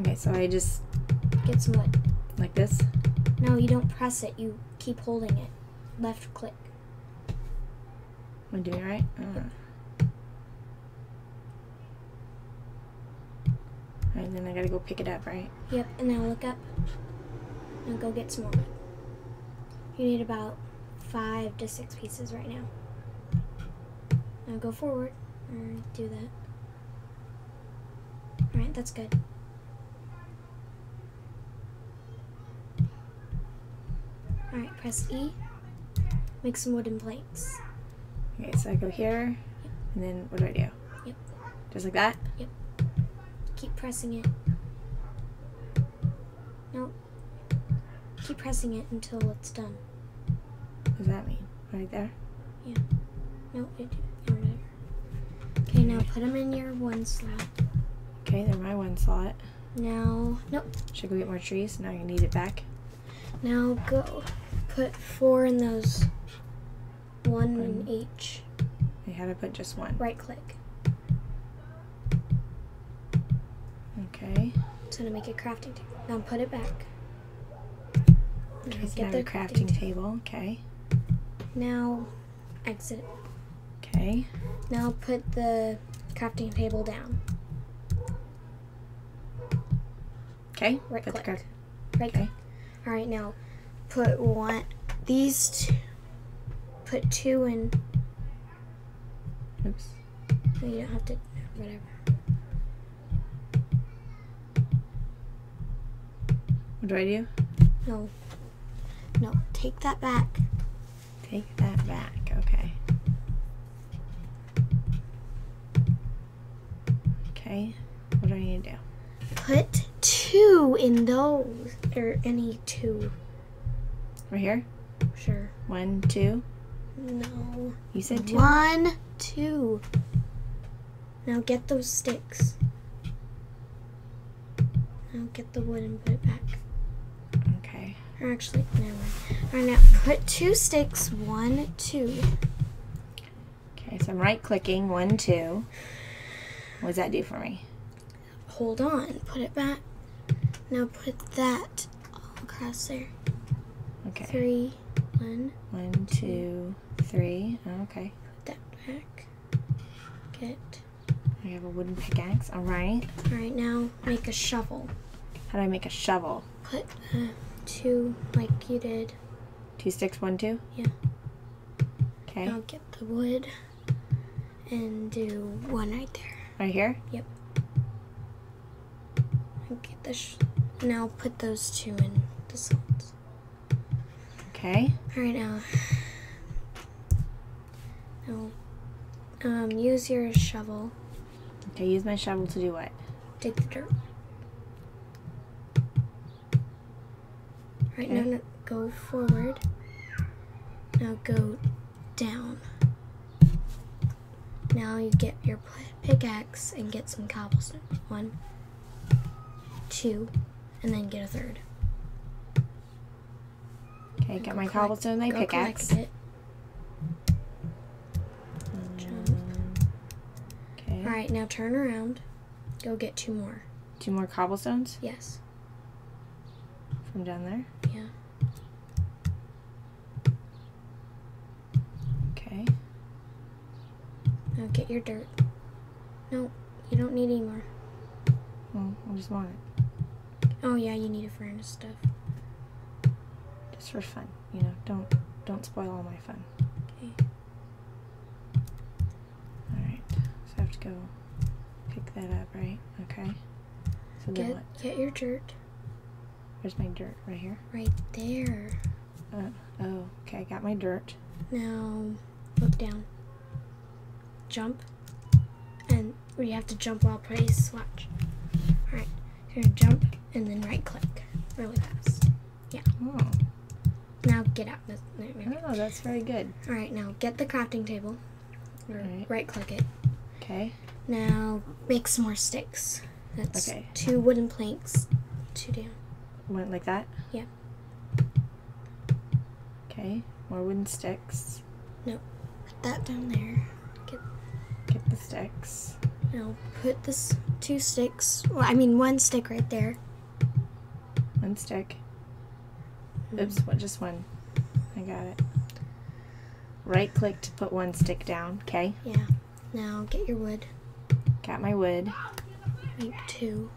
Okay, so I just Get some wood. like this. No, you don't press it. You keep holding it. Left click. Am I doing it right? Uh. Alright, then I gotta go pick it up, right? Yep, and now look up. Now go get some more. You need about five to six pieces right now. Now go forward or do that. Alright, that's good. Alright, press E. Make some wooden planks. Okay, so I go here, and then what do I do? Yep. Just like that? Yep. Keep pressing it. No. Keep pressing it until it's done. What does that mean? Right there? Yeah. No, it. Okay, now put them in your one slot. Okay, they're my one slot. Now, nope. Should I go get more trees? Now I need it back. Now go put four in those. One in each. I had to put just one. Right click. Okay. So to make a crafting table. Now put it back. Okay, so get now the a crafting table. Okay. Now exit. Okay. Now put the crafting table down. Okay. Right click. Right Okay. click. All right, now put one. These. Two, put two in. Oops. No, you don't have to. Whatever. What do I do? No. No. Take that back. Take that back. Okay. Okay. What do I need to do? Put two in those. Or any two. Right here? Sure. One, two. No. You said two. One, two. Now get those sticks. Now get the wood and put it back. Okay. Or actually, never mind. Alright, now put two sticks. One, two. Okay, so I'm right clicking. One, two. What does that do for me? Hold on. Put it back. Now put that all across there. Okay. Three. One. One, two, three. Oh, okay. Put that back. Get. I have a wooden pickaxe. All right. Alright, now make a shovel. How do I make a shovel? Put uh, two like you did. Two sticks, one, two? Yeah. Okay. I'll get the wood and do one right there. Right here? Yep. And get the sh- now put those two in the slots. Okay. All right now. Now, um, use your shovel. Okay, use my shovel to do what? Dig the dirt. Right now, Okay. no, go forward. Now go down. Now you get your pickaxe and get some cobblestone. One, two, and then get a third. Okay, get my cobblestone, my pickaxe. it. Okay. All right, now turn around. Go get two more. Two more cobblestones Yes. from down there. Yeah. Okay. Now get your dirt. No, you don't need any more. Well, I just want it. Oh yeah, you need a furnace stuff. Just for fun. You know, don't don't spoil all my fun. Okay. Alright. So I have to go pick that up, right? Okay. So then Get what? get your dirt Where's my dirt? Right here? right there. Uh, oh, okay, I got my dirt. Now look down. Jump. And you have to jump while press watch. Alright. You're gonna jump and then right click. Really fast. Oh. Now get out. That's- there we go. Oh, that's very good. Alright, now get the crafting table. Or Alright. right click it. Okay. Now make some more sticks. That's Okay. two wooden planks. Two down. Went like that? Yeah. Okay. More wooden sticks. No. Put that down there. Get the sticks. Now put this two sticks. Well, I mean one stick right there. One stick. Oops, what? Just one. I got it. Right click to put one stick down. Okay. Yeah. Now get your wood. Got my wood. Make two.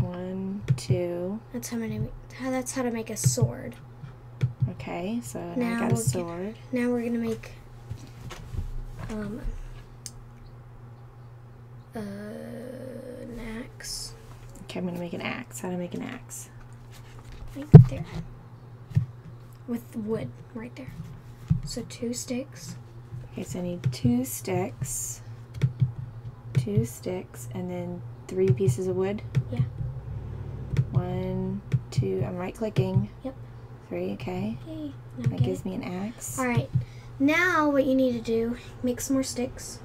One, two. That's how many. That's how to make a sword. Okay, so now, Now I got a we'll get- sword. Now we're gonna make um uh, an axe Okay, I'm gonna make an axe. How to make an axe? right there with wood right there. So two sticks. Okay, so I need two sticks. Two sticks, and then three pieces of wood. Yeah. One, two. I'm right clicking. Yep. Three. Okay. Yay! Now That gives me an axe. All right. Now what you need to do? Make some more sticks.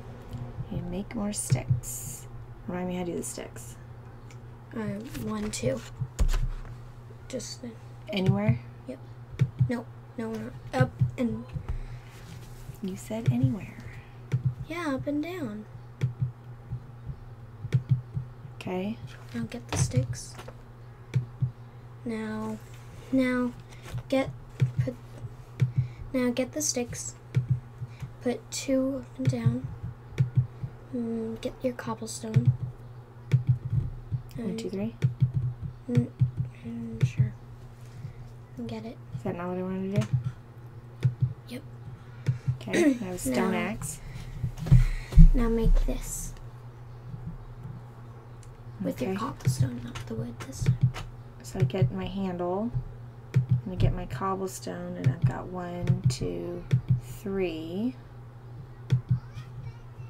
Okay, make more sticks. Remind me how to do the sticks. Uh, one, two. Just Anywhere? No, no, up and You said anywhere. yeah, up and down. Okay. Now get the sticks. Now, now, get put. Now get the sticks. Put two up and down. Mm, get your cobblestone. One, two, three. And- two, three. Mm, mm, sure. Get it. Is that not what I wanted to do? Yep. Okay. I have a stone No. axe. Now make this with Okay. your cobblestone, not the wood this time. So I get my handle. And I'm get my cobblestone, and I've got one, two, three.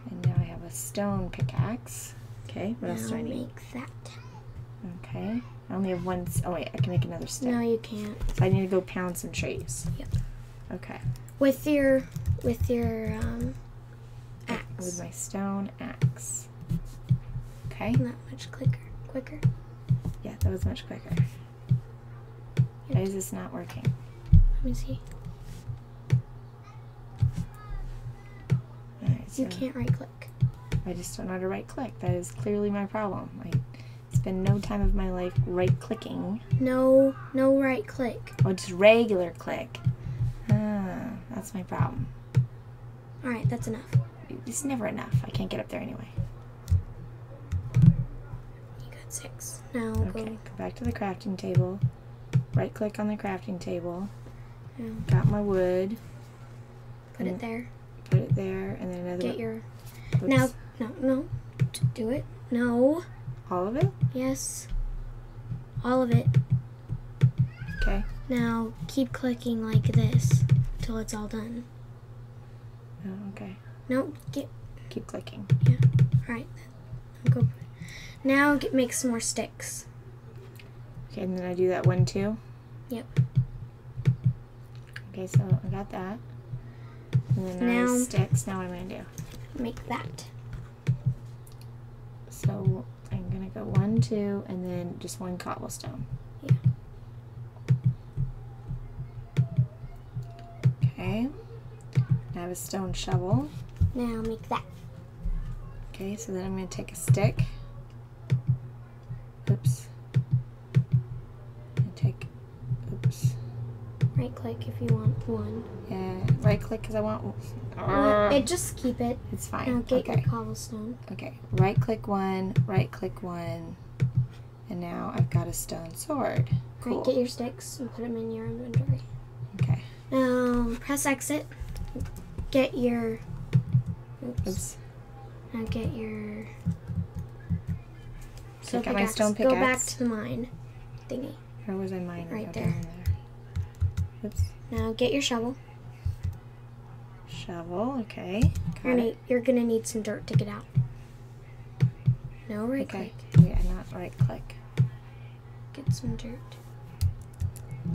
And now I have a stone pickaxe. Okay, what else do I need? make that. Okay, I only have one. Oh wait, I can make another stick. No, you can't. So I need to go pound some trees. Yep. Okay. With your with your um, axe. With my stone axe. Okay. Not much quicker. Quicker. Yeah, that was much quicker. Why is this not working? Let me see. So You can't right click. I just don't know how to right click. That is clearly my problem. I spend no time of my life right clicking. No, no right click. Oh, just regular click. Ah, that's my problem. All right, that's enough. It's never enough. I can't get up there anyway. You got six. Now Okay, go. go back to the crafting table. Right click on the crafting table. Now Got my wood. put it there. Put it there, and then another. Get your. oops. Now, no, no. Do it. No. All of it. Yes. All of it. Okay. Now keep clicking like this till it's all done. Oh, okay. No, get. Keep clicking. Yeah. All right. Go. Now get make some more sticks. Okay, and then I do that one too. Yep. Okay, so I got that. And then now sticks. Now what am I gonna do? Make that. So I'm go one, two, and then just one cobblestone. Yeah. Okay. I have a stone shovel. Now I'll make that. Okay, so then I'm gonna take a stick. Oops. And take. Oops. Right click if you want one. Yeah. Right click because I want. Well, it just keep it. It's Now fine. get Okay. your cobblestone. Okay. Right click one. Right click one. And now I've got a stone sword. Cool. Right, get your sticks and put them in your inventory. Okay. Now press exit. Get your. Oops. Oops. Now get your. Take out my stone pickaxe. Go back to the mine thingy. Where was I mine? Right there. there. Oops. Now get your shovel. Shovel. Okay. Got You're gonna, you're gonna need some dirt to get out. No right Okay. click. Yeah, not right click. Get some dirt.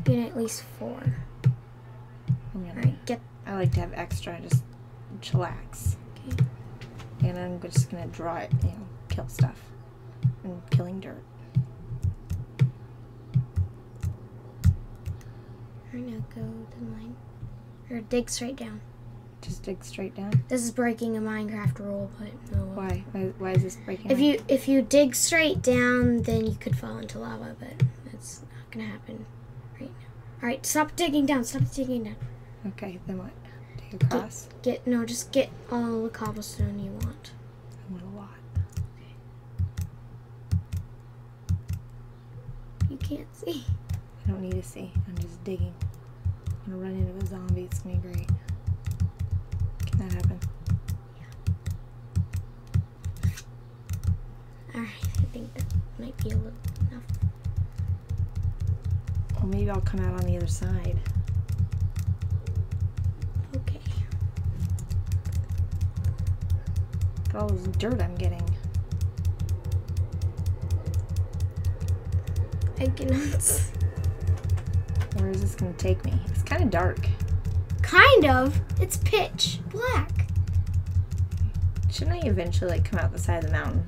Get at least four. I'm gonna. Alright, get I like to have extra, just chillax. okay. And I'm just gonna draw it, you know, kill stuff. And killing dirt. Alright, now go to the line. Or dig straight down. Just dig straight down. This is breaking a Minecraft rule, but no. Why? Why, why is this breaking? If you if you dig straight down, then you could fall into lava, but that's not gonna happen right now. All right, stop digging down. Stop digging down. Okay, then what? Dig across. Get no, just get all the cobblestone you want. I want a lot. Okay. You can't see. I don't need to see. I'm just digging. I'm gonna run into a zombie. It's gonna be great. That happen? All right, I think that might be a little enough. Well, maybe I'll come out on the other side. Okay. Look at all this dirt I'm getting. I cannot. Where is this gonna take me? It's kind of dark. Kind of. It's pitch black. Shouldn't I eventually like come out the side of the mountain?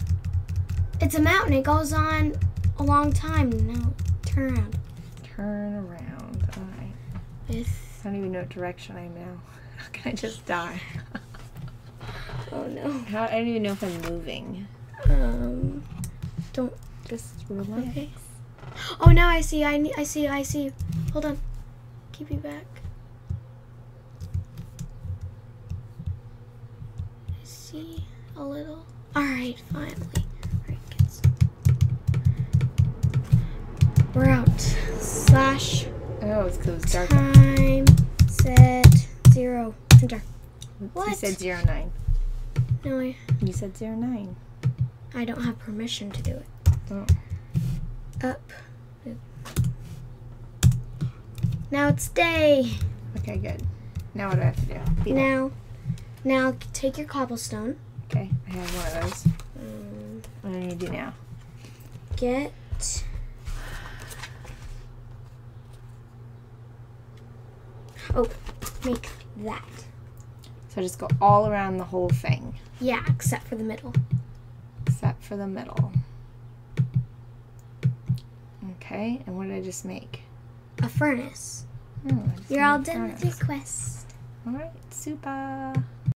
It's a mountain. It goes on a long time. Now turn around. Turn around. Alright. With I don't even know what direction I'm now. How can I just die? oh no. How, I don't even know if I'm moving. Um. Don't. Just relax. Okay. Oh, now I see. I I see. I see. Hold on. Keep you back. I see a little. All right, finally. All right, kids. We're out. Slash Oh, it's because it's dark. time set zero. Enter. You What? said zero nine. No, I, You said zero nine. I don't have permission to do it. Oh. Up. Now it's day. Okay, good. Now what do I have to do? Beat. Now, now take your cobblestone. Okay, I have one of those. Um, What do I need to do now? get. Oh, make that. So I just go all around the whole thing, Yeah, except for the middle. except for the middle. Okay, and what did I just make? A furnace. Just You're all done with your quest. All right, super.